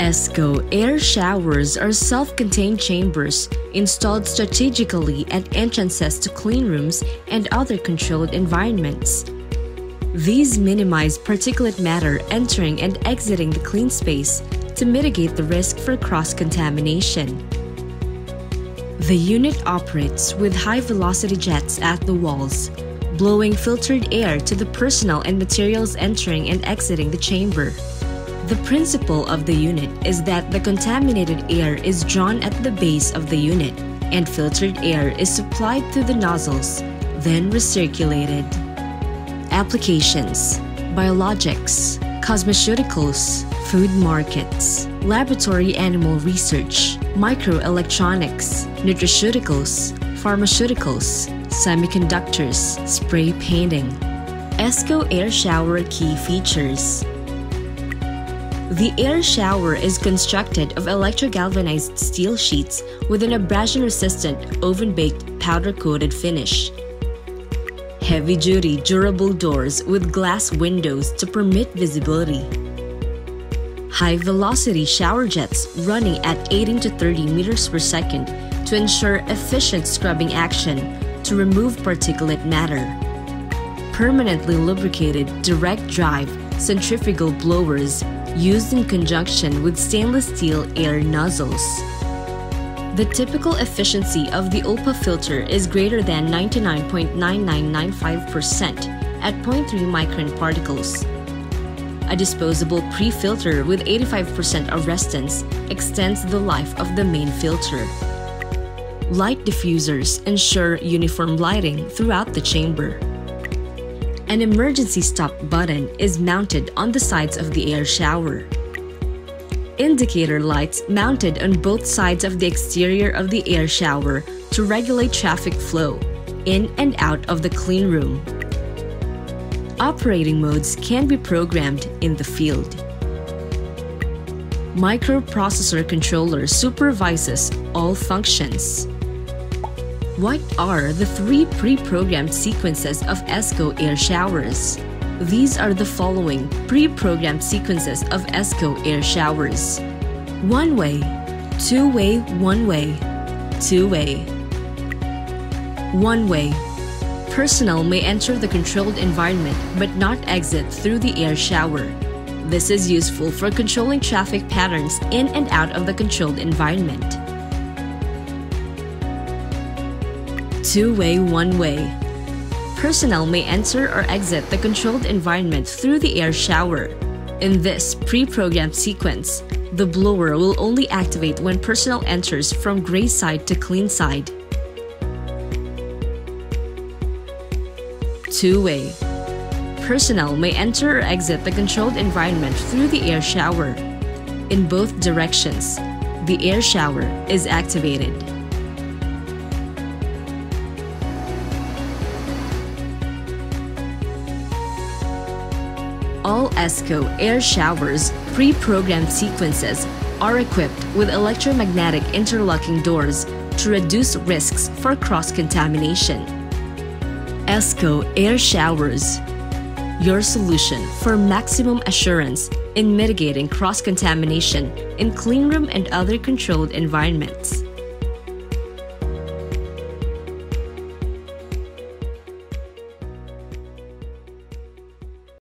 ESCO air showers are self-contained chambers installed strategically at entrances to cleanrooms and other controlled environments. These minimize particulate matter entering and exiting the clean space to mitigate the risk for cross-contamination. The unit operates with high-velocity jets at the walls, blowing filtered air to the personnel and materials entering and exiting the chamber. The principle of the unit is that the contaminated air is drawn at the base of the unit and filtered air is supplied through the nozzles, then recirculated. Applications Biologics, Cosmeceuticals, Food Markets, Laboratory Animal Research, Microelectronics, Nutraceuticals, Pharmaceuticals, Semiconductors, Spray Painting. ESCO Air Shower Key Features the air shower is constructed of electrogalvanized steel sheets with an abrasion-resistant, oven-baked, powder-coated finish. Heavy-duty, durable doors with glass windows to permit visibility. High-velocity shower jets running at 18 to 30 meters per second to ensure efficient scrubbing action to remove particulate matter. Permanently lubricated direct drive centrifugal blowers used in conjunction with stainless steel air nozzles. The typical efficiency of the ULPA filter is greater than 99.9995% at 0.3 micron particles. A disposable pre-filter with 85% arrestance extends the life of the main filter. Light diffusers ensure uniform lighting throughout the chamber. An emergency stop button is mounted on the sides of the air shower. Indicator lights mounted on both sides of the exterior of the air shower to regulate traffic flow in and out of the clean room. Operating modes can be programmed in the field. Microprocessor controller supervises all functions. What are the three pre-programmed sequences of ESCO air showers? These are the following pre-programmed sequences of ESCO air showers. One-way, two-way, one-way, two-way. One-way. Personnel may enter the controlled environment but not exit through the air shower. This is useful for controlling traffic patterns in and out of the controlled environment. Two-way, one-way. Personnel may enter or exit the controlled environment through the air shower. In this pre-programmed sequence, the blower will only activate when personnel enters from gray side to clean side. Two-way. Personnel may enter or exit the controlled environment through the air shower. In both directions, the air shower is activated. All ESCO air showers pre-programmed sequences are equipped with electromagnetic interlocking doors to reduce risks for cross-contamination. ESCO air showers, your solution for maximum assurance in mitigating cross-contamination in cleanroom and other controlled environments.